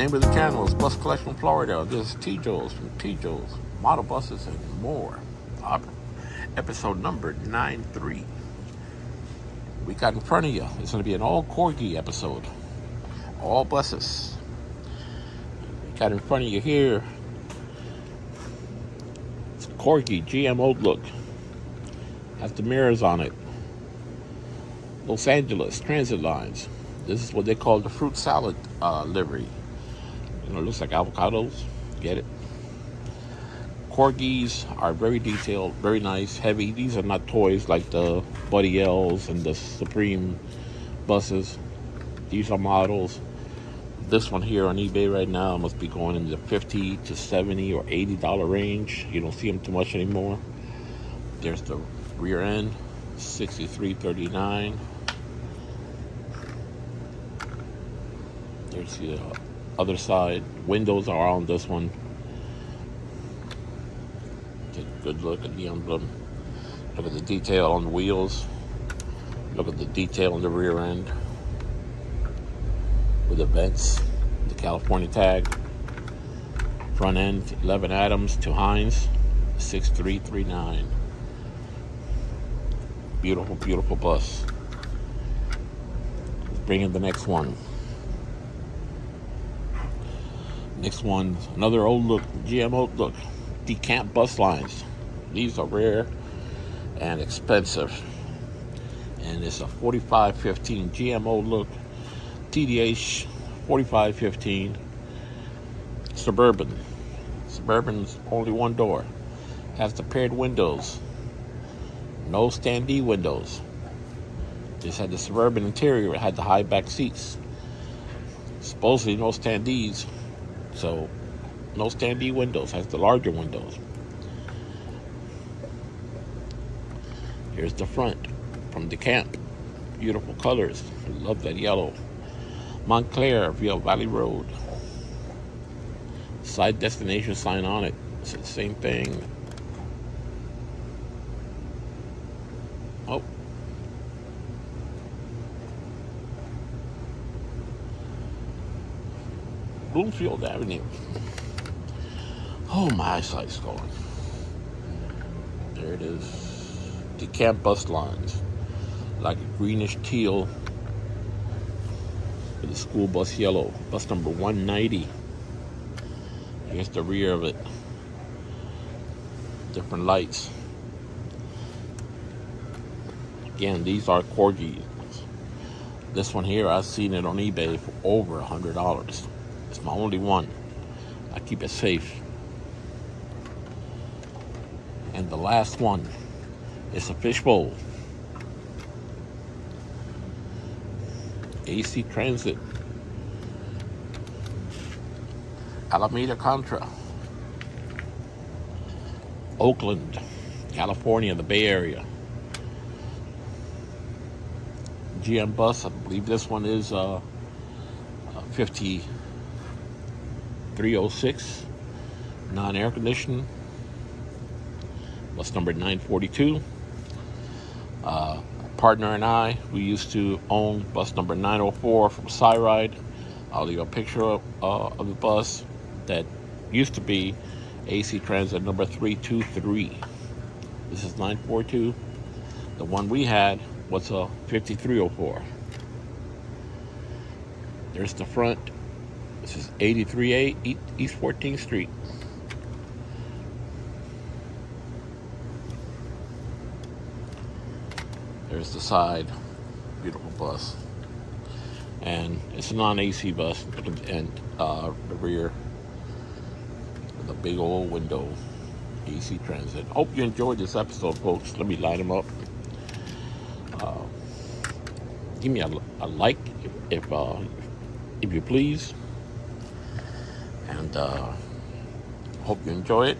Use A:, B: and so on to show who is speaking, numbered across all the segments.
A: Name of the channel is Bus Collection Florida. This is T. Joe's from T. Joe's Model Buses and More. Episode number 93. We got in front of you. It's going to be an all Corgi episode. All buses. We got in front of you here. It's a Corgi GM old look. Has the mirrors on it. Los Angeles Transit Lines. This is what they call the fruit salad uh, livery. You know, it looks like avocados. Get it? Corgis are very detailed, very nice, heavy. These are not toys like the Buddy L's and the Supreme buses. These are models. This one here on eBay right now must be going in the 50 to 70 or 80 dollar range. You don't see them too much anymore. There's the rear end, 63.39. There's the uh, other side. Windows are on this one. Take a good look at the emblem. Look at the detail on the wheels. Look at the detail on the rear end. With the vents, the California tag. Front end, 11 Adams to Heinz, 6339. Beautiful, beautiful bus. Let's bring in the next one. Next one, another old look, GM old look, DeCamp bus lines. These are rare and expensive. And it's a 4515 GMO look TDH 4515 Suburban. Suburban's only one door. Has the paired windows. No standee windows. Just had the Suburban interior. It had the high back seats. Supposedly no standees. So no standee windows, has the larger windows. Here's the front from DeCamp. Beautiful colors. Love that yellow. Montclair via Valley Road. Side destination sign on it. It's the same thing. Oh. Bloomfield Avenue. Oh, my eyesight's going. There it is. DeCamp bus lines. Like a greenish teal with the school bus yellow. Bus number 190. Here's the rear of it. Different lights. Again, these are Corgis. This one here, I've seen it on eBay for over a hundred dollars. It's my only one. I keep it safe. And the last one is a fishbowl. AC Transit. Alameda Contra. Oakland, California, the Bay Area. GM bus, I believe this one is uh, 50. 306, non-air conditioned, bus number 942. Uh, partner and I, we used to own bus number 904 from CyRide. I'll leave a picture of, uh, of the bus that used to be AC Transit number 323. This is 942. The one we had was a 5304. There's the front this is 83A East 14th Street. There's the side. Beautiful bus. And it's a non-AC bus. And uh, the rear, the big old window, AC Transit. Hope you enjoyed this episode, folks. Let me light them up. Uh, give me a, a like if, if, uh, if you please and uh, hope you enjoy it.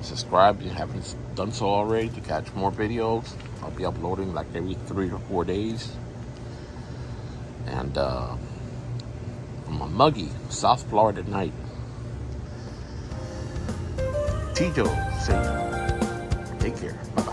A: Subscribe if you haven't done so already to catch more videos. I'll be uploading like every three to four days. And uh, from a muggy South Florida night, Tito, take care. Bye.